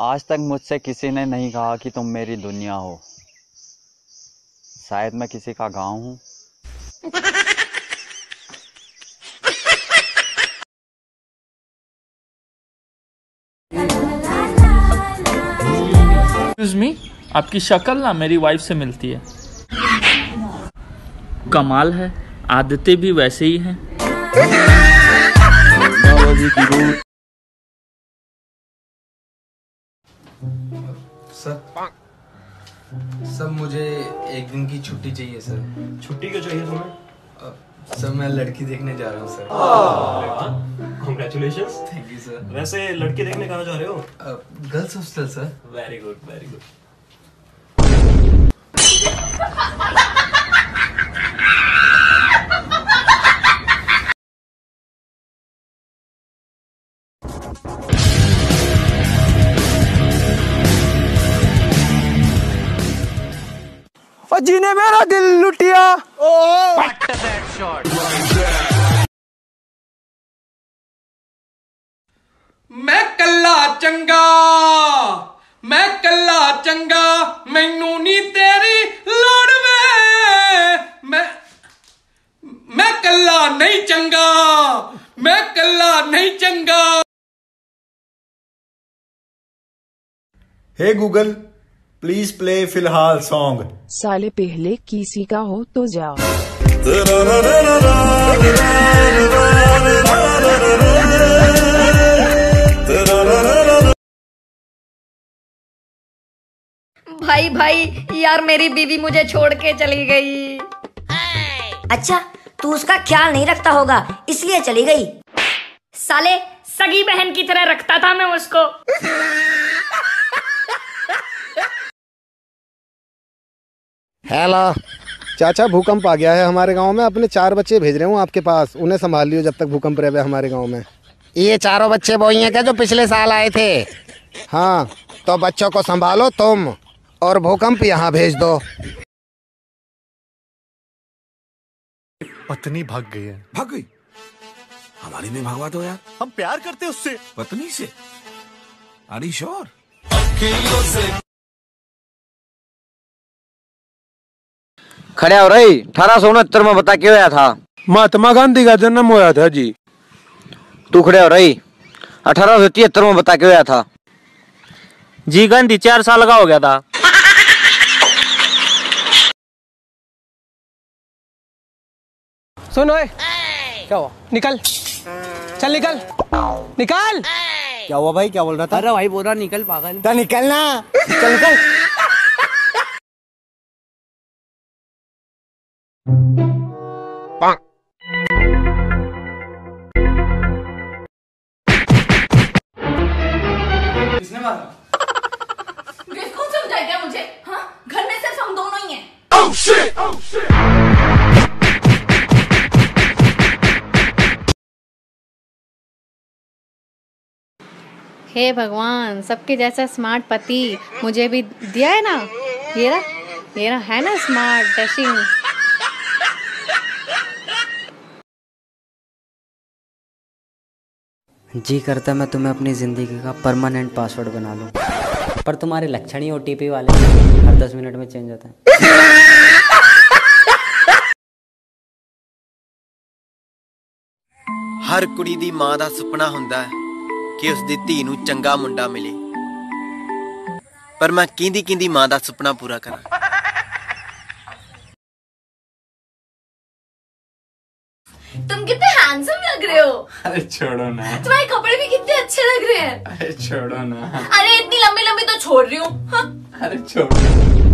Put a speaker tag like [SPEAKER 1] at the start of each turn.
[SPEAKER 1] आज तक मुझसे किसी ने नहीं कहा कि तुम मेरी दुनिया हो। शायद मैं किसी का गाँव हूँ।
[SPEAKER 2] मी आपकी शक्ल ना मेरी वाइफ से मिलती है। कमाल है आदतें भी वैसे ही हैं।
[SPEAKER 3] सर। सर मुझे एक दिन की छुट्टी चाहिए सर।
[SPEAKER 4] छुट्टी क्यों चाहिए तुम्हें?
[SPEAKER 3] सर मैं लड़की देखने जा रहा हूँ sir.
[SPEAKER 4] Congratulation
[SPEAKER 3] thank you sir
[SPEAKER 4] वैसे लड़की देखने कहाँ जा रहे हो?
[SPEAKER 3] Girls hostel sir.
[SPEAKER 4] Very good very good
[SPEAKER 5] और जीने मेरा दिल लुटिया।
[SPEAKER 6] मैं कला चंगा मैं कला चंगा मैनू नी तेरी लोड़ में मैं मैं कला नहीं चंगा मैं कला नहीं चंगा।
[SPEAKER 7] Hey Google please play Filhaal song
[SPEAKER 8] साले पहले किसी का हो तो जाओ।
[SPEAKER 9] भाई भाई यार मेरी बीवी मुझे छोड़ के चली गई।
[SPEAKER 10] अच्छा तू उसका ख्याल नहीं रखता होगा इसलिए चली गई।
[SPEAKER 9] साले सगी बहन की तरह रखता था मैं उसको।
[SPEAKER 5] हेलो। चाचा भूकंप आ गया है हमारे गाँव में। अपने चार बच्चे भेज रहे हूँ आपके पास। उन्हें संभाल लियो जब तक भूकंप रहे हमारे गाँव में। ये चारों बच्चे वही हैं क्या जो पिछले साल आए थे? हाँ तो बच्चों को संभालो तुम और भूकंप यहाँ भेज दो।
[SPEAKER 7] पत्नी भाग गई है।
[SPEAKER 11] भाग गई? हमारी भी भगवा दो यार।
[SPEAKER 7] हम प्यार करते उससे।
[SPEAKER 11] पत्नी से? अरे श्योर
[SPEAKER 12] खड़ा हो रही। अठारह सौ उनहत्तर में बता क्यों आया था?
[SPEAKER 5] महात्मा गांधी का जन्म हुआ था जी।
[SPEAKER 12] तू खड़े हो रही। अठारह सौ तिहत्तर में बता क्यों आया था?
[SPEAKER 2] जी गांधी चार साल का हो गया था।
[SPEAKER 5] सुनो क्या हुआ? निकल। चल निकल। निकल। क्या हुआ भाई? क्या बोल रहा था? अरे भाई बोल रहा निकल पागल। तो निकलना। चल निकल।
[SPEAKER 6] किसने मारा?
[SPEAKER 9] कौन समझाएगा मुझे? हाँ? घर में सिर्फ़ हम दोनों ही हैं।
[SPEAKER 13] हे भगवान सबके जैसा स्मार्ट पति मुझे भी दिया है ना? ये रहा ये रहा है ना स्मार्ट डैशिंग
[SPEAKER 14] जी करता मैं तुम्हें अपनी ज़िंदगी का परमानेंट पासवर्ड बना लूं पर तुम्हारे लक्षण ही ओटीपी वाले हैं। हर दस मिनट में चेंज होता है
[SPEAKER 15] ਹਰ ਕੁੜੀ ਦੀ ਮਾਂ ਦਾ ਸੁਪਨਾ ਹੁੰਦਾ ਹੈ ਕਿ ਉਸ ਦੀ ਧੀ ਨੂੰ ਚੰਗਾ ਮੁੰਡਾ ਮਿਲੇ ਪਰ ਮੈਂ ਕਿੰਦੀ ਕਿੰਦੀ ਮਾਂ ਦਾ ਸੁਪਨਾ ਪੂਰਾ ਕਰਾਂ
[SPEAKER 9] हैंडसम लग रहे हो।
[SPEAKER 6] अरे छोड़ो ना।
[SPEAKER 9] तुम्हारे कपड़े भी कितने अच्छे लग रहे हैं।
[SPEAKER 6] अरे छोड़ो ना।
[SPEAKER 9] अरे इतनी लंबी लंबी तो छोड़ रही हूँ। हाँ?
[SPEAKER 6] अरे छोड़ो।